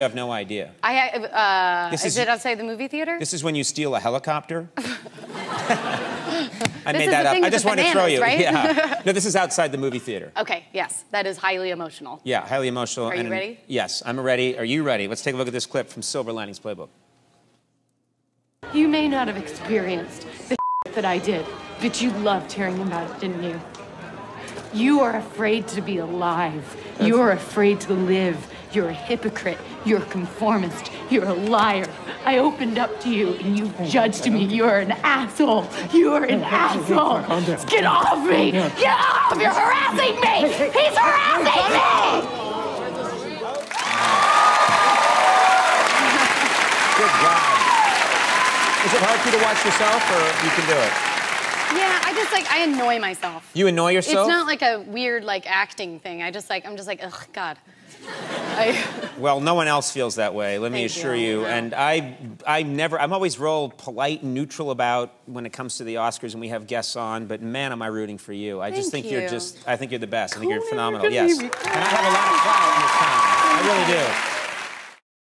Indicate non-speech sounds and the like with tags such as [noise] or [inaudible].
You have no idea. I uh, This is, is- it outside the movie theater? This is when you steal a helicopter. [laughs] I This made that up. I just the want to throw bananas, you. right? Yeah. [laughs] No, this is outside the movie theater. okay, yes, that is highly emotional. Yeah, highly emotional. Are you and- ready? Yes, I'm ready. Are you ready? Let's take a look at this clip from Silver Linings Playbook. You may not have experienced the [laughs] that I did, but you loved hearing about it, didn't you? You are afraid to be alive. You are afraid to live. You're a hypocrite. You're a conformist. You're a liar. I opened up to you and you judged me. You're an asshole. You are an asshole. Get off me! Get off! You're harassing me! He's harassing me! Good God. Is it hard for you to watch yourself, or you can do it? Yeah, I just like I annoy myself. You annoy yourself? It's not like a weird like acting thing. I just like I'm just like ugh God. [laughs] I, Well, no one else feels that way. Let me Thank assure you. you. And I, I never. I'm always rolled polite and neutral about when it comes to the Oscars and we have guests on. But man, am I rooting for you. I just Thank think you're just. I think you're the best. I think you're phenomenal. Yes. And I have a lot of pride in this town. I really do.